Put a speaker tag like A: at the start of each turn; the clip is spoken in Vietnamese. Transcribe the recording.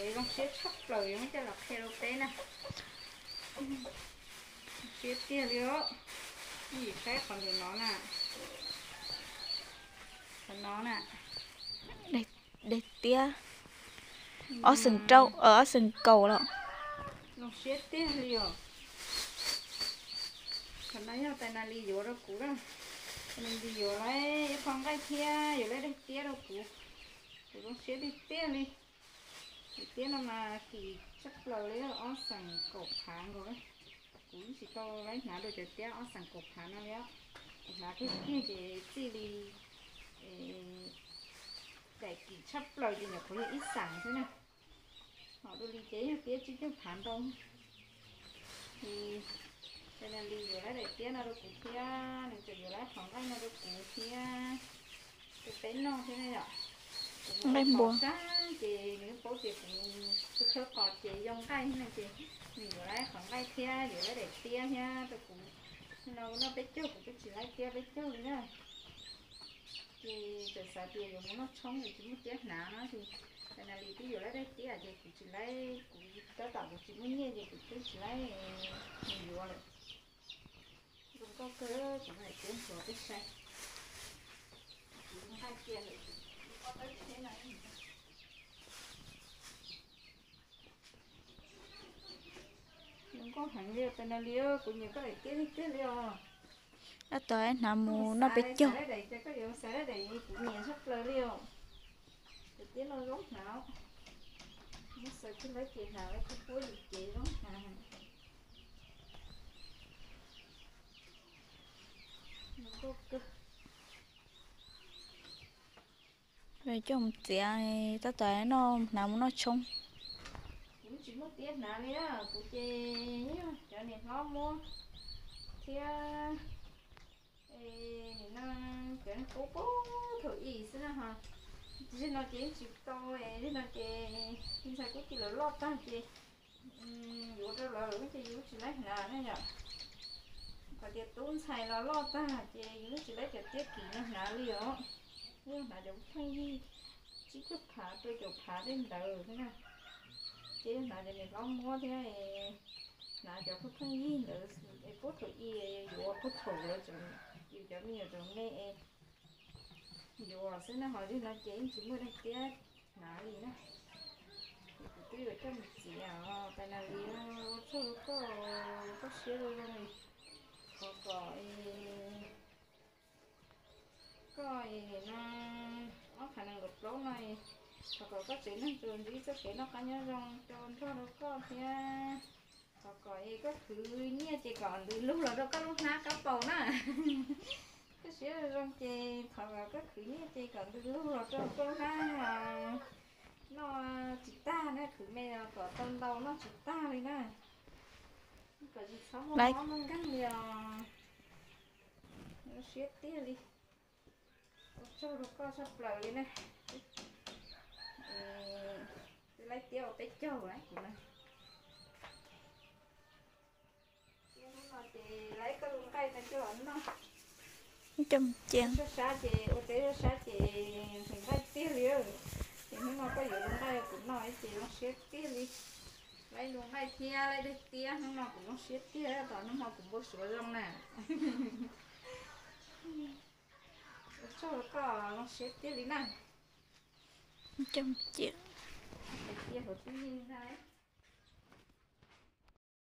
A: chị con xếp sắp lời nó cho là theo tế nè. Xếp tia liễu gì khác còn được nó nè. Còn nó nè.
B: Đây đây tia. Ở sừng trâu ở sừng cầu đó.
A: Nó xếp tia liễu còn nãy giờ tay đi vô đó cũ đó. Mình đi vô lấy con cái thia vô lấy đây tia đâu cũ thì con xếp đi tia đi thì nó mà kỳ chắc lời lấy ở sừng cột hàng rồi cũng chỉ to lấy nhà đồ cho tia ở sừng cột hàng nó léo là cái kia thì chỉ đi để kỳ chấp lời thì nhập có ít sẵn thế này họ đôi đi chế phía chứ chứ phản đâu. Thì cho nên đi lấy để tía nó được củ phía nên cho vừa lấy phòng anh nó được củ phía cái tên nó thế này ạ.
B: Em buồn
A: bố chị cũng cứ khớp cọt chị dòng cây này chị. Mình vừa lấy khoảng cây kia để lấy để tia nha tôi cũng nó nó biết chưa cũng chỉ lấy tía biết chưa nữa chị từ sau thì dùng nó sống thì chỉ muốn chết nào nó thì cái này thì ví dụ lấy đấy tia là thì cũng chỉ lấy, cũng tới tận cũng chỉ muốn nghe thì cũng chỉ lấy, mình vừa rồi. Không có cơ cũng phải kiếm số biết sai cũng hai kia nữa có tới thế này không có hàng liêu tên là liêu cũng nhiều cái này kia kia liêu
B: nó tới nằm mù nó bị chụp
A: cái cái điều sẽ để cũng nhiều sắp lơ liêu thì tiếng nó rốt nào. Nó sẽ cứ lấy chị nào lấy cái cuối gì chị nó có cơ.
B: Về trong trẻ ta tới nó nằm nó trông
A: tiết nào đi á cũng chê cho nên ờ, nó mua thì nó cái cố cố thử ý xin hả? Chứ nó chế chụp to ấy chứ nó chỉ nhưng sao cái kilo lót ta chỉ dù đó là cái chỉ dù chỉ lấy nào nữa nhở. Và chỉ tốn xài là lót ta chỉ dù chỉ lấy cái tiết kỷ nó nào liều nhưng mà giống thay gì. Chỉ cứ thả tôi chụp thả đến đầu thế nào chỉ là để mình có mua thế này. Là cho có thay gì nữa để cố thử ý dù có thử rồi dù cho mình rồi nghe dù là sẽ nó hỏi đi nó chỉ chỉ mới đây kia nã gì đó. Cái ở trong chỉ à cái nào gì nó số có có xíu rồi này có có có nó nó khả năng gặp lỗ này có có có chỉ nó trường đi có chỉ nó cá nhân rong tròn cho nó có thì có có có thứ nhia chỉ còn từ lúc là đâu có lúc ná cá bầu nè cái sữa rong chè thật là cái khử nhia chỉ còn từ lúc là đâu có ná mà nó chỉ ta nè khử mẹ có tân đầu nó chỉ ta đi nè. Có gì sống
B: Đấy.
A: nó mong cắn liền nó sữa tía đi. Cho nó có sắp lời đi nè lấy tiêu tới châu đấy cũng này lấy cái cây này cho ẩn nó
B: trong chén.
A: Cái xa chị ô tế xa chị thành cái tía liêu thì nếu mà có nhiều cây cũng nói chị nó xếp tía đi lấy lùng cây tia lấy đi tia nó mà cũng nó xếp tia đó nó mà cũng bớt sữa rong nè. Cho nó có nó xếp tia đi nè
B: trong chén